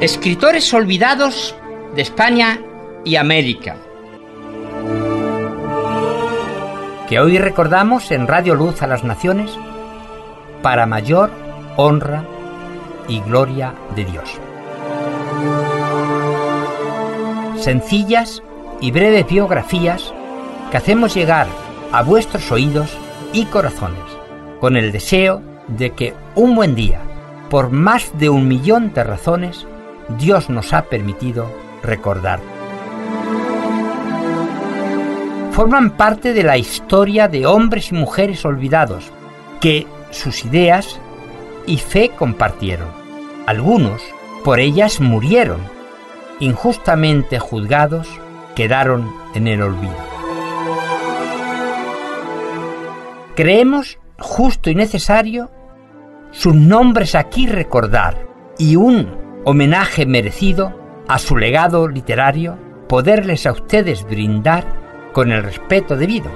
Escritores olvidados de España y América. Que hoy recordamos en Radio Luz a las Naciones para mayor honra y gloria de Dios. Sencillas y breves biografías que hacemos llegar a vuestros oídos y corazones con el deseo de que un buen día, por más de un millón de razones, Dios nos ha permitido recordar. Forman parte de la historia de hombres y mujeres olvidados que sus ideas y fe compartieron. Algunos por ellas murieron, injustamente juzgados, quedaron en el olvido. Creemos justo y necesario sus nombres aquí recordar y un homenaje merecido a su legado literario poderles a ustedes brindar con el respeto debido.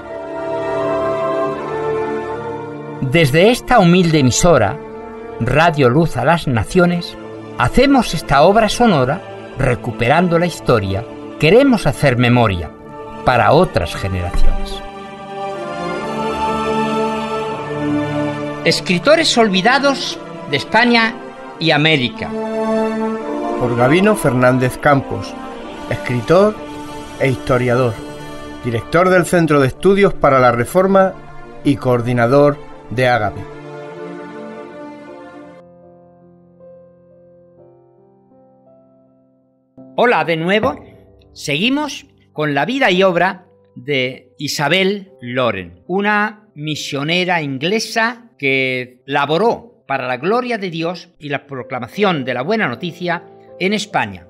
Desde esta humilde emisora, Radio Luz a las Naciones, hacemos esta obra sonora recuperando la historia, queremos hacer memoria para otras generaciones. Escritores olvidados de España y América. Por Gabino Fernández Campos, escritor e historiador, director del Centro de Estudios para la Reforma y coordinador de Ágape. Hola de nuevo. Seguimos con la vida y obra de Isabel Loren, una misionera inglesa que laboró para la gloria de Dios y la proclamación de la buena noticia en España.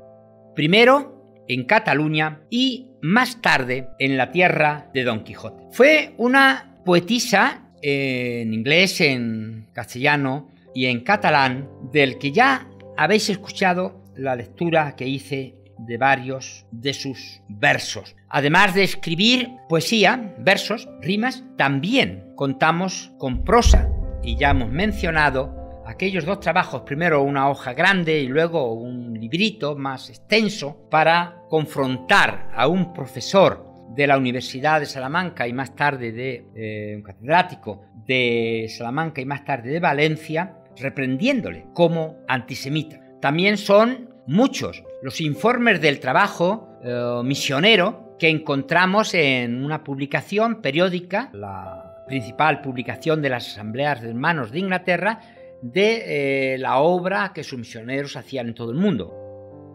Primero en Cataluña y más tarde en la tierra de Don Quijote. Fue una poetisa en inglés, en castellano y en catalán, del que ya habéis escuchado la lectura que hice de varios de sus versos. Además de escribir poesía, versos, rimas, también contamos con prosa y ya hemos mencionado aquellos dos trabajos, primero una hoja grande y luego un librito más extenso para confrontar a un profesor de la Universidad de Salamanca y más tarde de eh, un catedrático de Salamanca y más tarde de Valencia, reprendiéndole como antisemita. También son muchos los informes del trabajo eh, misionero que encontramos en una publicación periódica, la principal publicación de las asambleas de hermanos de Inglaterra, de eh, la obra que sus misioneros hacían en todo el mundo.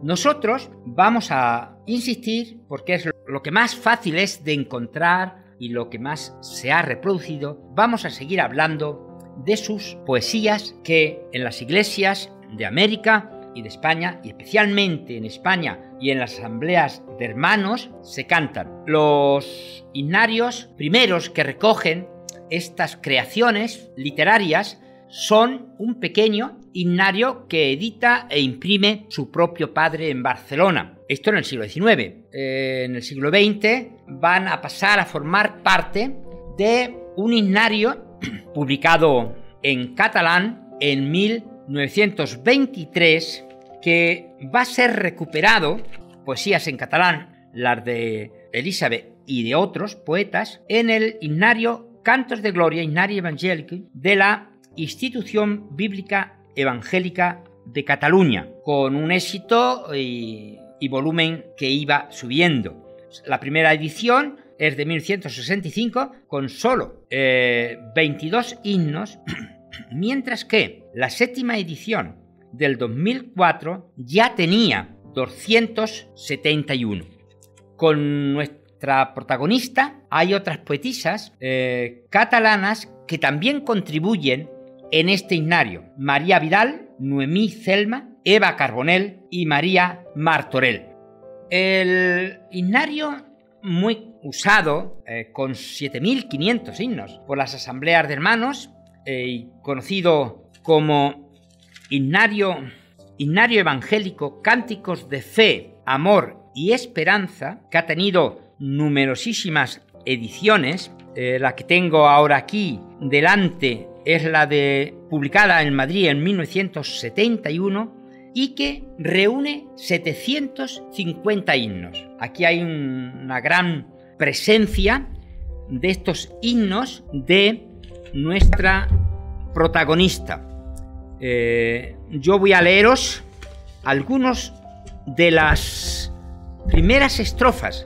Nosotros vamos a insistir, porque es lo que más fácil es de encontrar y lo que más se ha reproducido, vamos a seguir hablando de sus poesías que en las iglesias de América y de España, y especialmente en España y en las asambleas de hermanos, se cantan. Los himnarios primeros que recogen estas creaciones literarias son un pequeño himnario que edita e imprime su propio padre en Barcelona. Esto en el siglo XIX. Eh, en el siglo XX van a pasar a formar parte de un himnario publicado en catalán en 1923 que va a ser recuperado, poesías en catalán, las de Elizabeth y de otros poetas, en el himnario Cantos de Gloria Ignaria Evangélica de la Institución Bíblica Evangélica de Cataluña, con un éxito y, volumen que iba subiendo. La primera edición es de 1165 con solo 22 eh, himnos, mientras que la séptima edición del 2004 ya tenía 271. Con nuestra protagonista hay otras poetisas eh, catalanas que también contribuyen en este himnario. María Vidal, Noemí Celma, Eva Carbonell y María Martorell. El himnario muy usado, eh, con 7.500 himnos por las asambleas de hermanos, eh, conocido como himnario, himnario evangélico, cánticos de fe, amor y esperanza, que ha tenido numerosísimas ediciones. Eh, la que tengo ahora aquí delante es la de publicada en Madrid en 1971 y que reúne 750 himnos. Aquí hay una gran presencia de estos himnos de nuestra protagonista. Eh, yo voy a leeros algunos de las primeras estrofas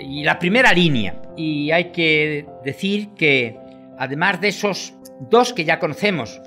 y la primera línea. Y hay que decir que además de esos dos que ya conocemos,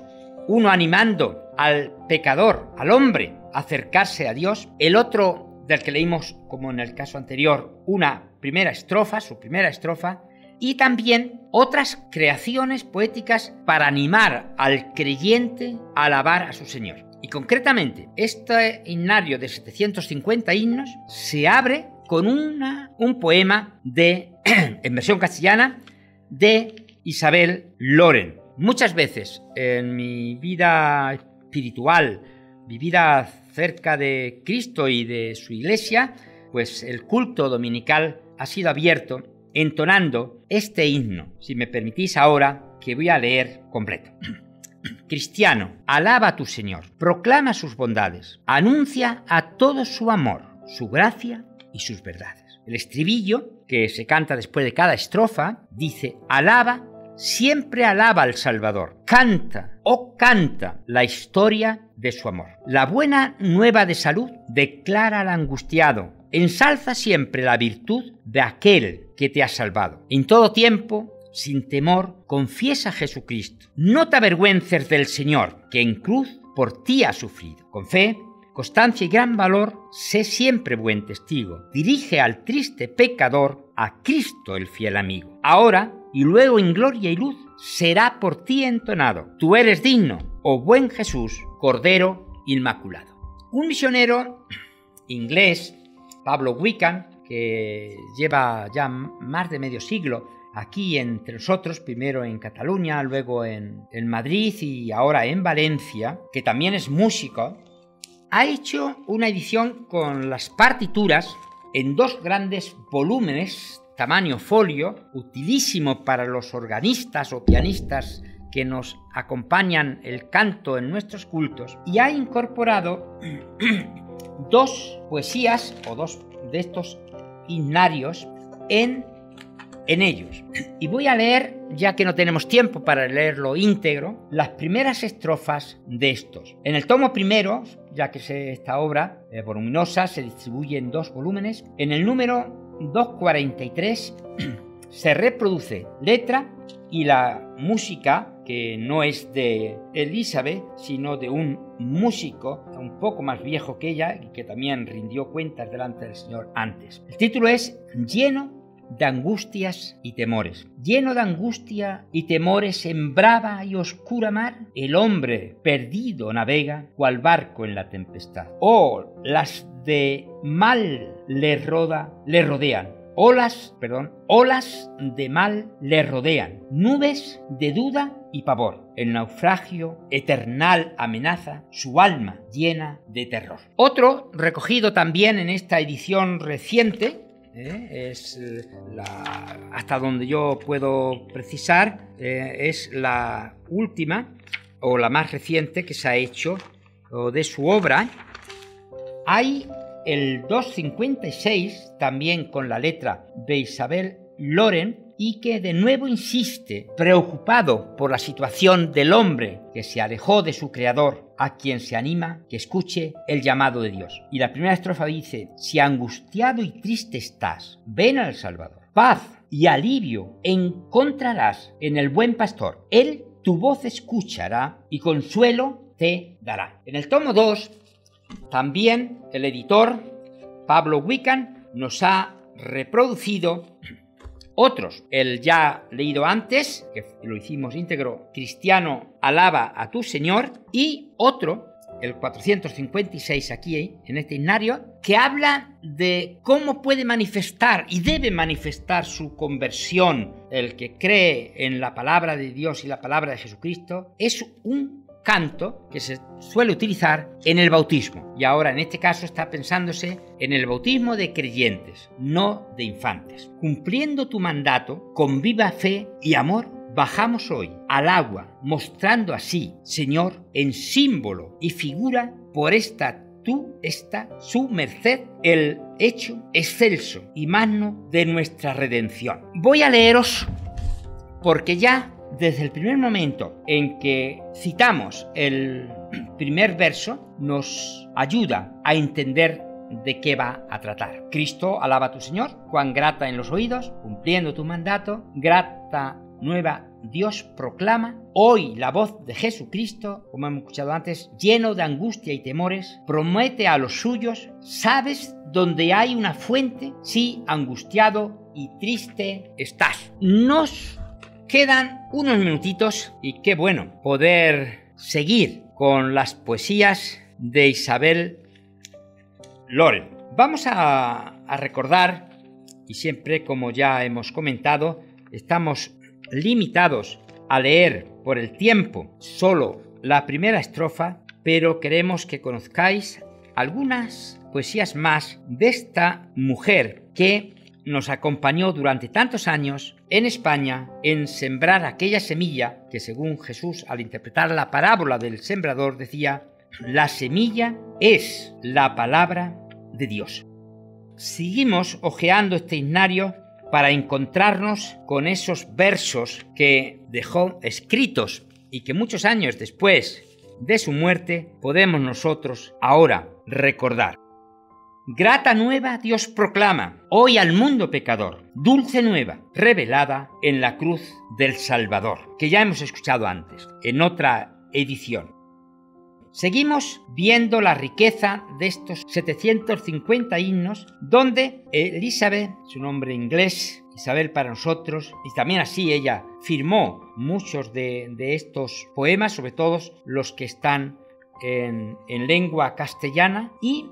uno animando al pecador, al hombre, a acercarse a Dios, el otro del que leímos, como en el caso anterior, una primera estrofa, su primera estrofa, y también otras creaciones poéticas para animar al creyente a alabar a su Señor. Y concretamente, este himnario de 750 himnos se abre con un poema de, en versión castellana de Isabel Loren. Muchas veces en mi vida espiritual, vivida cerca de Cristo y de su iglesia, pues el culto dominical ha sido abierto entonando este himno, si me permitís ahora, que voy a leer completo. Cristiano, alaba a tu Señor, proclama sus bondades, anuncia a todos su amor, su gracia y sus verdades. El estribillo, que se canta después de cada estrofa, dice, alaba, siempre alaba al Salvador, canta, oh canta la historia de su amor. La buena nueva de salud declara al angustiado, ensalza siempre la virtud de aquel que te ha salvado. En todo tiempo, sin temor, confiesa a Jesucristo. No te avergüences del Señor, que en cruz por ti ha sufrido. Con fe, constancia y gran valor, sé siempre buen testigo. Dirige al triste pecador a Cristo el fiel amigo. Ahora y luego en gloria y luz será por ti entonado. Tú eres digno, oh buen Jesús, Cordero Inmaculado. Un misionero inglés, Pablo Wickham, que lleva ya más de medio siglo aquí entre nosotros, primero en Cataluña, luego en, en Madrid y ahora en Valencia, que también es músico, ha hecho una edición con las partituras en dos grandes volúmenes, tamaño folio, utilísimo para los organistas o pianistas que nos acompañan el canto en nuestros cultos, y ha incorporado dos poesías o dos de estos himnarios en, en ellos. Y voy a leer, ya que no tenemos tiempo para leerlo íntegro, las primeras estrofas de estos. En el tomo primero, ya que esta obra es voluminosa, se distribuye en dos volúmenes, en el número 243 se reproduce letra y la música que no es de Elizabeth, sino de un músico un poco más viejo que ella y que también rindió cuentas delante del Señor antes. El título es Lleno de angustias y temores. Lleno de angustia y temores en brava y oscura mar, el hombre perdido navega cual barco en la tempestad. Oh, las de mal le le rodean Olas, perdón, olas de mal le rodean, nubes de duda y pavor. El naufragio eternal amenaza su alma llena de terror. Otro, recogido también en esta edición reciente, ¿eh? es la, hasta donde yo puedo precisar, eh, es la última o la más reciente que se ha hecho de su obra. Hay el 256, también con la letra de Isabel Loren, y que de nuevo insiste, preocupado por la situación del hombre que se alejó de su creador, a quien se anima que escuche el llamado de Dios. Y la primera estrofa dice, si angustiado y triste estás, ven al Salvador. Paz y alivio encontrarás en el buen pastor. Él tu voz escuchará y consuelo te dará. En el tomo 2 también el editor Pablo Wiccan nos ha reproducido otros. El ya leído antes, que lo hicimos íntegro, Cristiano alaba a tu Señor, y otro, el 456 aquí en este himnario, que habla de cómo puede manifestar y debe manifestar su conversión el que cree en la palabra de Dios y la palabra de Jesucristo. Es un canto que se suele utilizar en el bautismo. Y ahora en este caso está pensándose en el bautismo de creyentes, no de infantes. Cumpliendo tu mandato, con viva fe y amor, bajamos hoy al agua, mostrando así, Señor, en símbolo y figura por esta tú está su merced el hecho excelso y magno de nuestra redención. Voy a leeros porque ya desde el primer momento en que citamos el primer verso nos ayuda a entender de qué va a tratar. Cristo alaba a tu Señor, cuán grata en los oídos, cumpliendo tu mandato, grata nueva Dios proclama, hoy la voz de Jesucristo, como hemos escuchado antes, lleno de angustia y temores, promete a los suyos, sabes dónde hay una fuente, si angustiado y triste estás. Nos quedan unos minutitos y qué bueno poder seguir con las poesías de Isabel Loren. Vamos a, a recordar, y siempre como ya hemos comentado, estamos limitados a leer por el tiempo solo la primera estrofa, pero queremos que conozcáis algunas poesías más de esta mujer que nos acompañó durante tantos años en España en sembrar aquella semilla que según Jesús al interpretar la parábola del sembrador decía, la semilla es la palabra de Dios. Seguimos hojeando este himnario para encontrarnos con esos versos que dejó escritos y que muchos años después de su muerte podemos nosotros ahora recordar. Grata nueva Dios proclama hoy al mundo pecador, dulce nueva, revelada en la cruz del Salvador, que ya hemos escuchado antes, en otra edición. Seguimos viendo la riqueza de estos 750 himnos donde Elizabeth, su nombre inglés, Isabel para nosotros, y también así ella firmó muchos de, estos poemas, sobre todo los que están en, en lengua castellana, y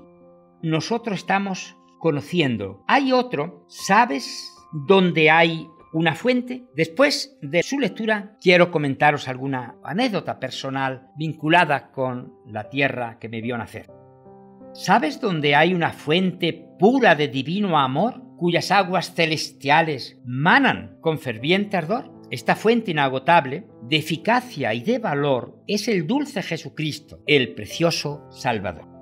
nosotros estamos conociendo. Hay otro, ¿sabes dónde hay una fuente. Después de su lectura, quiero comentaros alguna anécdota personal vinculada con la tierra que me vio nacer. ¿Sabes dónde hay una fuente pura de divino amor, cuyas aguas celestiales manan con ferviente ardor? Esta fuente inagotable de eficacia y de valor es el dulce Jesucristo, el precioso Salvador.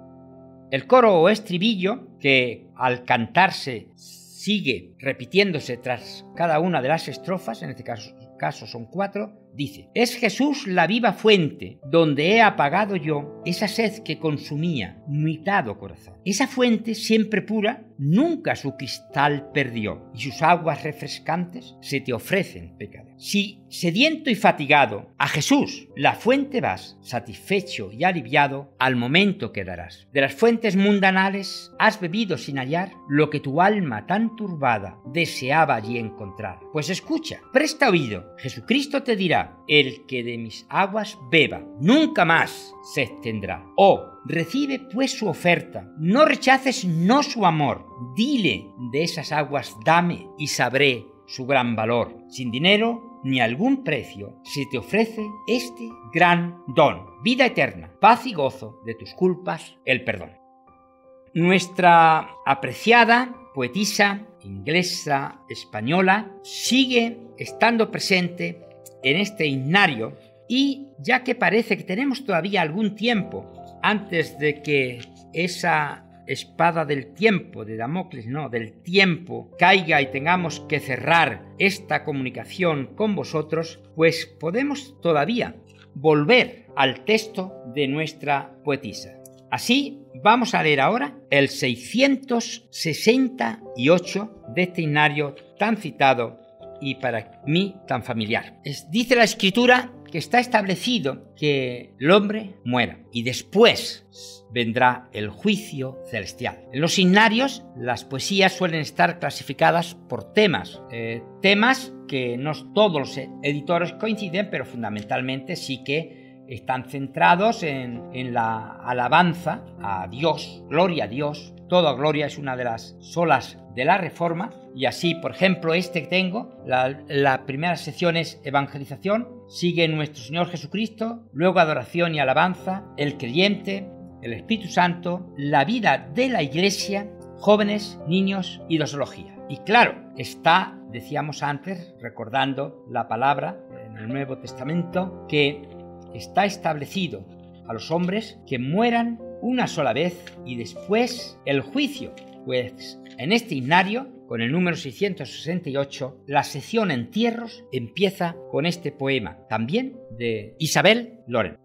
El coro o estribillo, que al cantarse sigue repitiéndose tras cada una de las estrofas, en este caso, caso son cuatro, dice, es Jesús la viva fuente donde he apagado yo esa sed que consumía mi dado corazón. Esa fuente siempre pura nunca su cristal perdió y sus aguas refrescantes se te ofrecen, pecador. Si sediento y fatigado a Jesús, la fuente vas, satisfecho y aliviado, al momento quedarás. De las fuentes mundanales has bebido sin hallar lo que tu alma tan turbada deseaba allí encontrar. Pues escucha, presta oído, Jesucristo te dirá, el que de mis aguas beba, nunca más se tendrá. Oh, recibe pues su oferta, no rechaces no su amor, dile de esas aguas dame y sabré su gran valor. Sin dinero ni algún precio se te ofrece este gran don, vida eterna, paz y gozo de tus culpas, el perdón. Nuestra apreciada poetisa inglesa española sigue estando presente en este himnario y ya que parece que tenemos todavía algún tiempo antes de que esa espada del tiempo de Damocles, no, del tiempo caiga y tengamos que cerrar esta comunicación con vosotros, pues podemos todavía volver al texto de nuestra poetisa. Así vamos a leer ahora el 668 de este tan citado y para mí tan familiar. dice la escritura que está establecido que el hombre muera y después vendrá el juicio celestial. En los himnarios las poesías suelen estar clasificadas por temas, eh, temas que no todos los editores coinciden, pero fundamentalmente sí que están centrados en, en, la alabanza a Dios, gloria a Dios. Toda gloria es una de las solas de la Reforma. Y así, por ejemplo, este que tengo, la, la primera sección es evangelización, sigue nuestro Señor Jesucristo, luego adoración y alabanza, el creyente, el Espíritu Santo, la vida de la Iglesia, jóvenes, niños y dosología. Y claro, está, decíamos antes, recordando la palabra en el Nuevo Testamento, que está establecido a los hombres que mueran una sola vez y después el juicio, pues en este himnario, con el número 668, la sección Entierros empieza con este poema, también de Isabel Loren.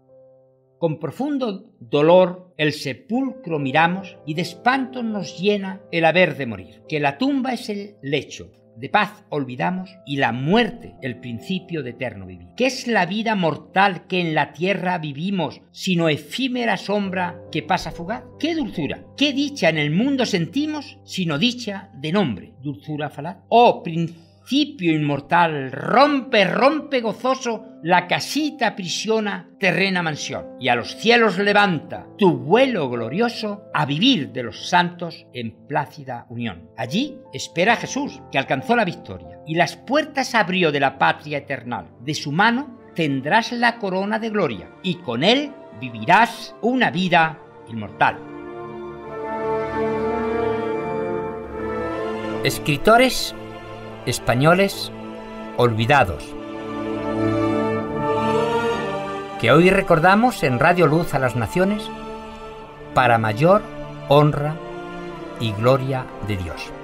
Con profundo dolor el sepulcro miramos y de espanto nos llena el haber de morir, que la tumba es el lecho, de paz olvidamos y la muerte el principio de eterno vivir. ¿Qué es la vida mortal que en la tierra vivimos, sino efímera sombra que pasa fugaz? ¿Qué dulzura, qué dicha en el mundo sentimos, sino dicha de nombre, dulzura falaz? Oh, principio inmortal, rompe, rompe gozoso la casita prisiona, terrena mansión, y a los cielos levanta tu vuelo glorioso a vivir de los santos en plácida unión. Allí espera Jesús, que alcanzó la victoria, y las puertas abrió de la patria eternal. De su mano tendrás la corona de gloria, y con él vivirás una vida inmortal. Escritores españoles olvidados, que hoy recordamos en Radio Luz a las Naciones para mayor honra y gloria de Dios.